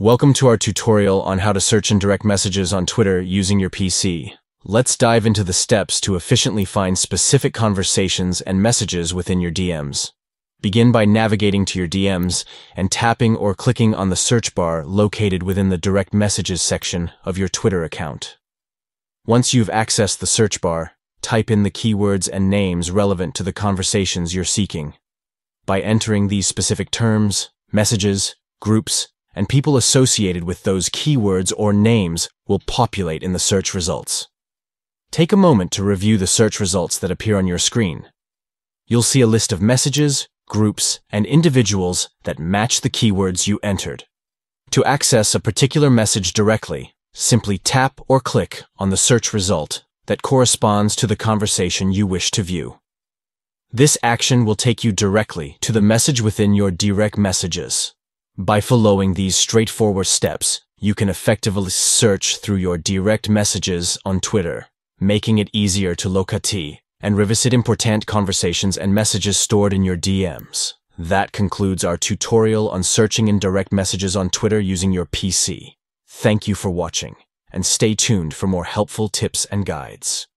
Welcome to our tutorial on how to search in direct messages on Twitter using your PC. Let's dive into the steps to efficiently find specific conversations and messages within your DMs. Begin by navigating to your DMs and tapping or clicking on the search bar located within the direct messages section of your Twitter account. Once you've accessed the search bar, type in the keywords and names relevant to the conversations you're seeking. By entering these specific terms, messages, groups, and people associated with those keywords or names will populate in the search results. Take a moment to review the search results that appear on your screen. You'll see a list of messages, groups, and individuals that match the keywords you entered. To access a particular message directly, simply tap or click on the search result that corresponds to the conversation you wish to view. This action will take you directly to the message within your direct messages. By following these straightforward steps, you can effectively search through your direct messages on Twitter, making it easier to locate and revisit important conversations and messages stored in your DMs. That concludes our tutorial on searching in direct messages on Twitter using your PC. Thank you for watching, and stay tuned for more helpful tips and guides.